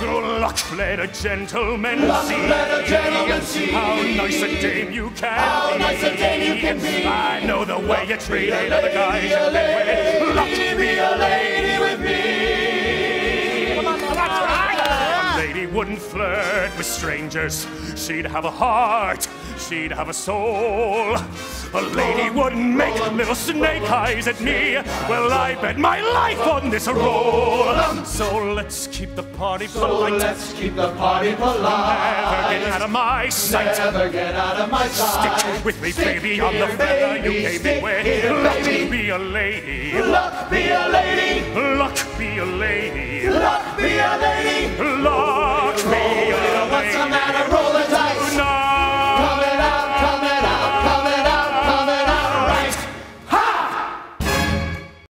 Luck, let a gentleman Luck, see. let a gentleman see. How nice a dame you can How be. nice a dame you can be. I know the way you treat another guys Be a you've been lady, with. Luck, be a lady with me. Wouldn't flirt with strangers. She'd have a heart. She'd have a soul. A lady wouldn't make little snake eyes at me. Well, I bet my life on this roll. So let's keep the party So polite. let's keep the party Never get out of my sight. Never get out of my sight. Stick with me, Stick baby, on the feather you gave me stick with. here, Luck baby. be a lady. Luck be a lady. Luck be a lady. Luck be a lady. Luck matter.